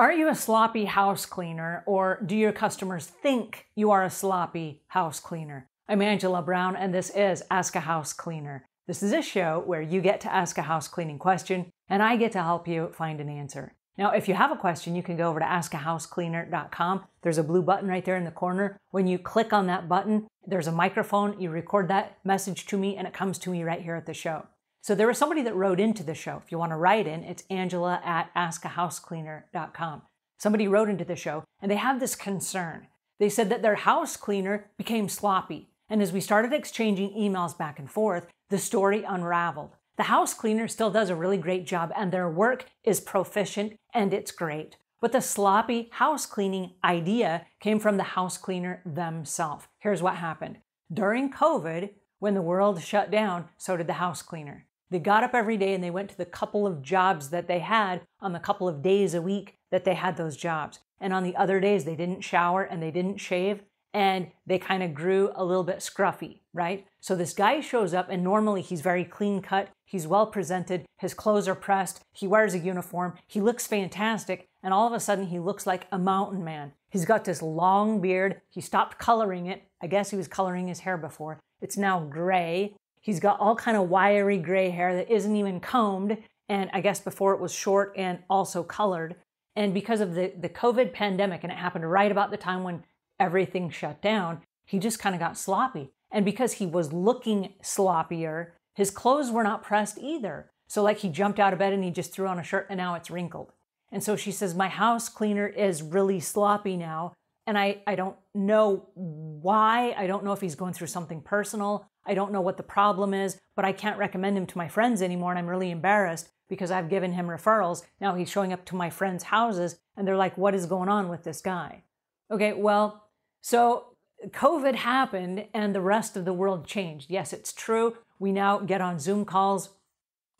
Are you a sloppy house cleaner or do your customers think you are a sloppy house cleaner? I'm Angela Brown and this is Ask a House Cleaner. This is a show where you get to ask a house cleaning question and I get to help you find an answer. Now, if you have a question, you can go over to askahousecleaner.com. There's a blue button right there in the corner. When you click on that button, there's a microphone. You record that message to me and it comes to me right here at the show. So there was somebody that wrote into the show. If you want to write in, it's angela at askahousecleaner.com. Somebody wrote into the show and they have this concern. They said that their house cleaner became sloppy. And as we started exchanging emails back and forth, the story unraveled. The house cleaner still does a really great job and their work is proficient and it's great. But the sloppy house cleaning idea came from the house cleaner themselves. Here's what happened. During COVID, when the world shut down, so did the house cleaner. They got up every day and they went to the couple of jobs that they had on the couple of days a week that they had those jobs. And on the other days, they didn't shower and they didn't shave and they kind of grew a little bit scruffy, right? So this guy shows up and normally he's very clean cut, he's well presented, his clothes are pressed, he wears a uniform, he looks fantastic, and all of a sudden he looks like a mountain man. He's got this long beard, he stopped coloring it. I guess he was coloring his hair before. It's now gray. He's got all kind of wiry gray hair that isn't even combed. And I guess before it was short and also colored. And because of the, the COVID pandemic, and it happened right about the time when everything shut down, he just kind of got sloppy. And because he was looking sloppier, his clothes were not pressed either. So, like, he jumped out of bed and he just threw on a shirt and now it's wrinkled. And so she says, My house cleaner is really sloppy now. And I, I don't know why. I don't know if he's going through something personal. I don't know what the problem is, but I can't recommend him to my friends anymore. And I'm really embarrassed because I've given him referrals. Now he's showing up to my friends' houses and they're like, what is going on with this guy? Okay, well, so COVID happened and the rest of the world changed. Yes, it's true. We now get on Zoom calls.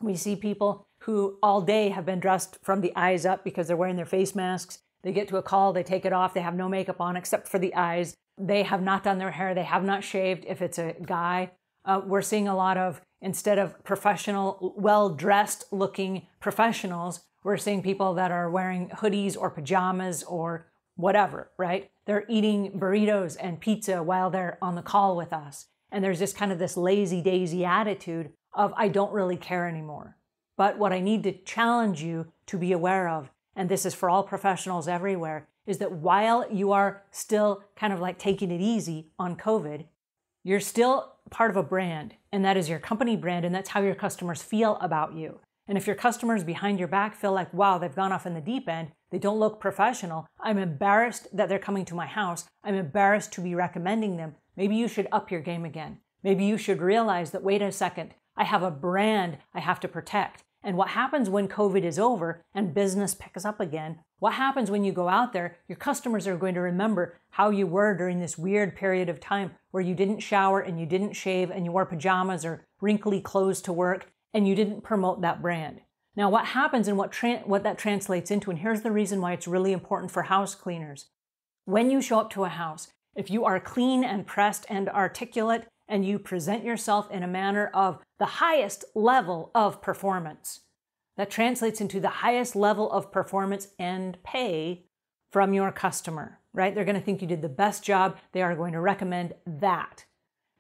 We see people who all day have been dressed from the eyes up because they're wearing their face masks. They get to a call, they take it off, they have no makeup on except for the eyes. They have not done their hair. They have not shaved if it's a guy. Uh, we're seeing a lot of, instead of professional, well dressed looking professionals, we're seeing people that are wearing hoodies or pajamas or whatever, right? They're eating burritos and pizza while they're on the call with us. And there's just kind of this lazy daisy attitude of, I don't really care anymore. But what I need to challenge you to be aware of, and this is for all professionals everywhere, is that while you are still kind of like taking it easy on COVID, you're still part of a brand, and that is your company brand, and that's how your customers feel about you. And if your customers behind your back feel like, wow, they've gone off in the deep end, they don't look professional, I'm embarrassed that they're coming to my house, I'm embarrassed to be recommending them, maybe you should up your game again. Maybe you should realize that, wait a second, I have a brand I have to protect. And what happens when COVID is over and business picks up again? What happens when you go out there? Your customers are going to remember how you were during this weird period of time where you didn't shower and you didn't shave and you wore pajamas or wrinkly clothes to work and you didn't promote that brand. Now, what happens and what, tra- what that translates into, and here's the reason why it's really important for house cleaners. When you show up to a house, if you are clean and pressed and articulate and you present yourself in a manner of the highest level of performance. That translates into the highest level of performance and pay from your customer, right? They're going to think you did the best job. They are going to recommend that.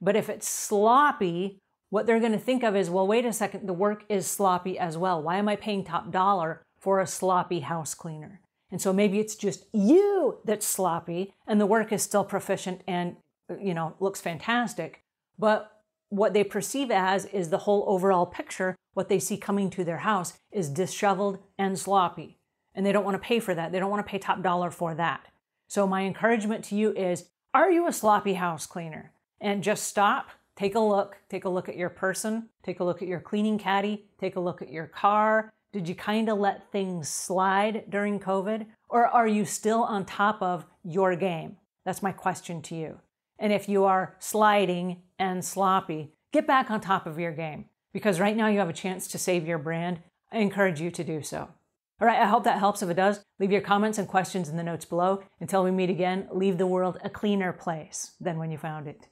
But if it's sloppy, what they're going to think of is, well, wait a second, the work is sloppy as well. Why am I paying top dollar for a sloppy house cleaner? And so maybe it's just you that's sloppy and the work is still proficient and, you know, looks fantastic. But what they perceive as is the whole overall picture, what they see coming to their house is disheveled and sloppy. And they don't want to pay for that. They don't want to pay top dollar for that. So, my encouragement to you is are you a sloppy house cleaner? And just stop, take a look, take a look at your person, take a look at your cleaning caddy, take a look at your car. Did you kind of let things slide during COVID? Or are you still on top of your game? That's my question to you. And if you are sliding and sloppy, get back on top of your game because right now you have a chance to save your brand. I encourage you to do so. All right, I hope that helps. If it does, leave your comments and questions in the notes below. Until we meet again, leave the world a cleaner place than when you found it.